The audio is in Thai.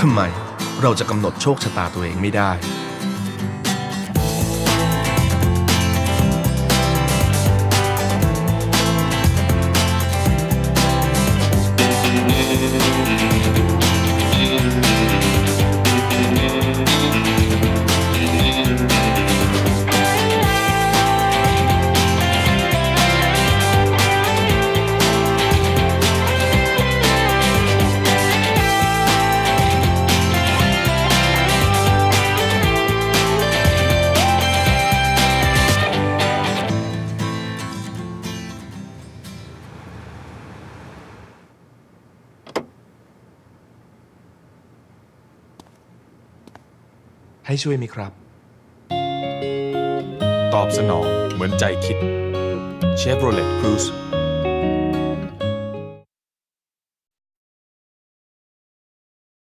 ทำไมเราจะกำหนดโชคชะตาตัวเองไม่ได้ ให้ช่วยไหมครับ ตอบสนองเหมือนใจคิด Chevrolet Cruze